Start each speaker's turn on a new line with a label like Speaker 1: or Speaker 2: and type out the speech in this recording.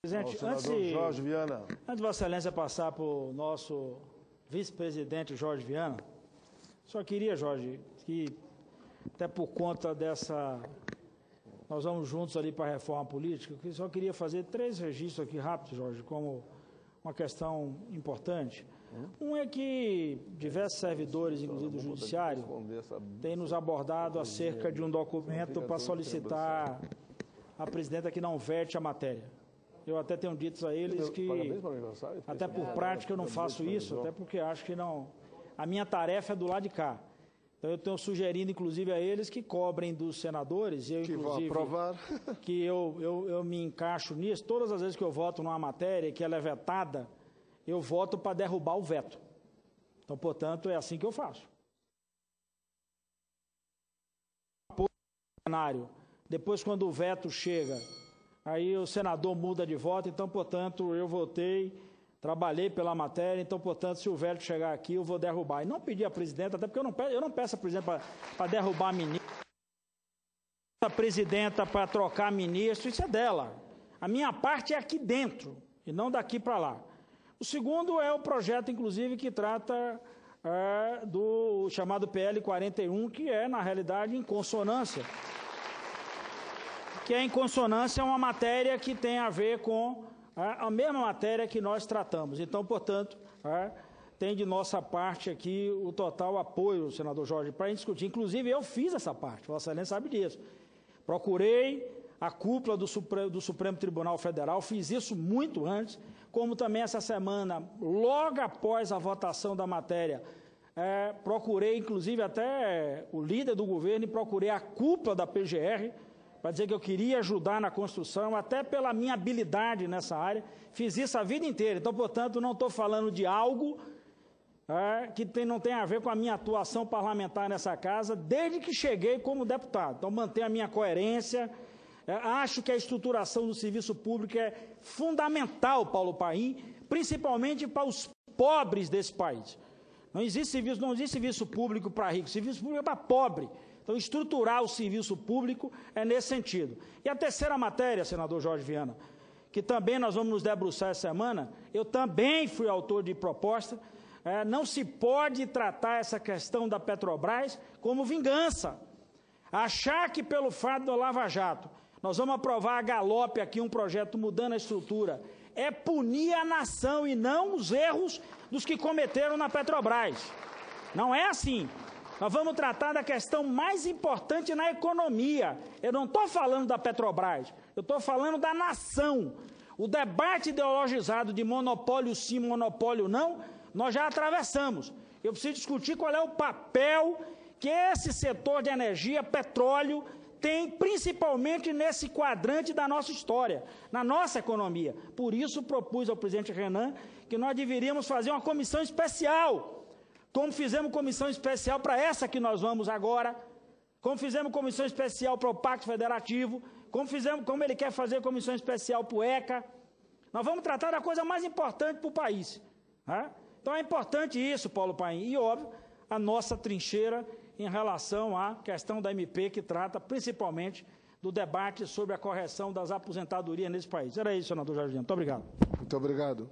Speaker 1: Presidente, antes de,
Speaker 2: Jorge Viana.
Speaker 1: antes de Vossa Excelência passar para o nosso vice-presidente Jorge Viana, só queria, Jorge, que até por conta dessa. Nós vamos juntos ali para a reforma política, que só queria fazer três registros aqui rápidos, Jorge, como uma questão importante. Um é que diversos servidores, inclusive do Judiciário, têm nos abordado acerca de um documento para solicitar a presidenta que não verte a matéria. Eu até tenho dito a eles que, até por prática, eu não faço isso, até porque acho que não. A minha tarefa é do lado de cá. Então, eu estou sugerindo, inclusive, a eles que cobrem dos senadores, eu,
Speaker 2: Que vão
Speaker 1: inclusive,
Speaker 2: aprovar.
Speaker 1: que eu, eu, eu me encaixo nisso. Todas as vezes que eu voto numa matéria que ela é vetada, eu voto para derrubar o veto. Então, portanto, é assim que eu faço. Depois, quando o veto chega, aí o senador muda de voto. Então, portanto, eu votei, trabalhei pela matéria. Então, portanto, se o veto chegar aqui, eu vou derrubar. E não pedi à presidenta, até porque eu não peço, eu não peço a presidenta para derrubar ministro. A presidenta para trocar ministro, isso é dela. A minha parte é aqui dentro e não daqui para lá. O segundo é o projeto, inclusive, que trata é, do chamado PL 41, que é, na realidade, em consonância que é em consonância uma matéria que tem a ver com a, a mesma matéria que nós tratamos. Então, portanto, é, tem de nossa parte aqui o total apoio, senador Jorge, para a discutir. Inclusive, eu fiz essa parte, Vossa Excelência sabe disso. Procurei a cúpula do Supremo, do Supremo Tribunal Federal, fiz isso muito antes, como também essa semana, logo após a votação da matéria, é, procurei, inclusive, até o líder do governo e procurei a cúpula da PGR, para dizer que eu queria ajudar na construção, até pela minha habilidade nessa área. Fiz isso a vida inteira. Então, portanto, não estou falando de algo é, que tem, não tem a ver com a minha atuação parlamentar nessa casa, desde que cheguei como deputado. Então, manter a minha coerência. É, acho que a estruturação do serviço público é fundamental, Paulo Paim, principalmente para os pobres desse país. Não existe serviço, não existe serviço público para rico, serviço público é para pobre. Então, estruturar o serviço público é nesse sentido. E a terceira matéria, senador Jorge Viana, que também nós vamos nos debruçar essa semana, eu também fui autor de proposta, é, não se pode tratar essa questão da Petrobras como vingança. Achar que pelo fato do Lava Jato, nós vamos aprovar a galope aqui um projeto mudando a estrutura, é punir a nação e não os erros dos que cometeram na Petrobras. Não é assim. Nós vamos tratar da questão mais importante na economia. Eu não estou falando da Petrobras, eu estou falando da nação. O debate ideologizado de monopólio sim, monopólio não, nós já atravessamos. Eu preciso discutir qual é o papel que esse setor de energia, petróleo, tem principalmente nesse quadrante da nossa história, na nossa economia. Por isso propus ao presidente Renan que nós deveríamos fazer uma comissão especial como fizemos comissão especial para essa que nós vamos agora, como fizemos comissão especial para o Pacto Federativo, como fizemos, como ele quer fazer comissão especial para o ECA. Nós vamos tratar da coisa mais importante para o país. Né? Então é importante isso, Paulo Paim, e óbvio, a nossa trincheira em relação à questão da MP, que trata principalmente do debate sobre a correção das aposentadorias nesse país. Era isso, senador Jardim. Muito obrigado.
Speaker 2: Muito obrigado.